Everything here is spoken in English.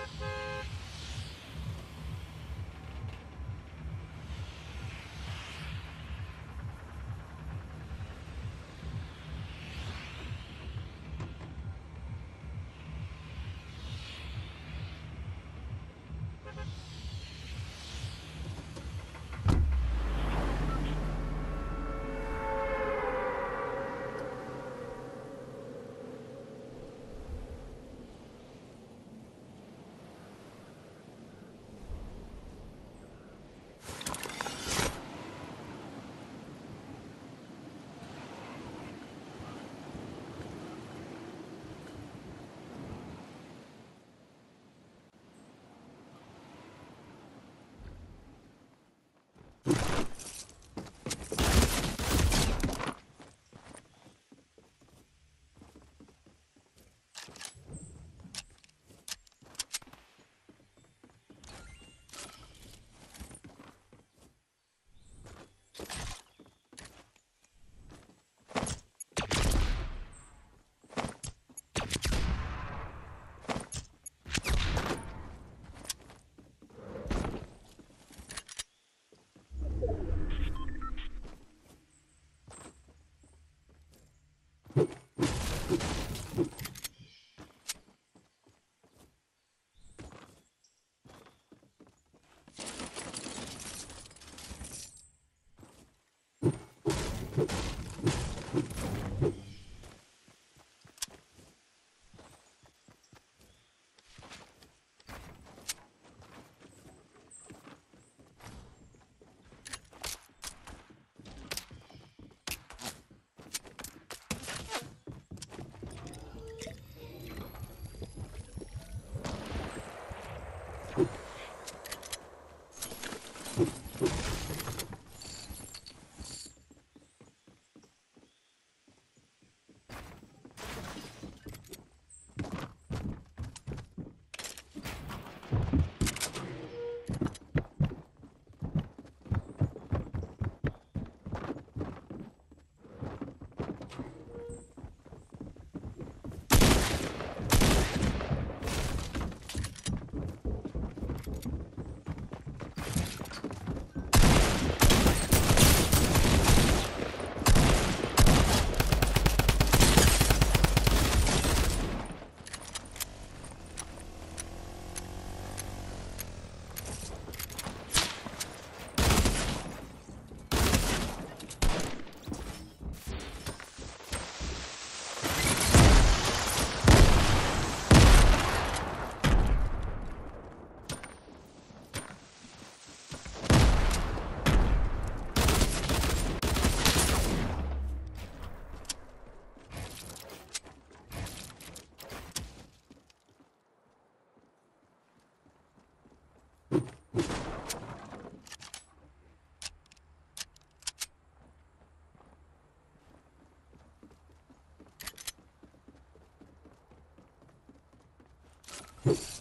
Thank you. you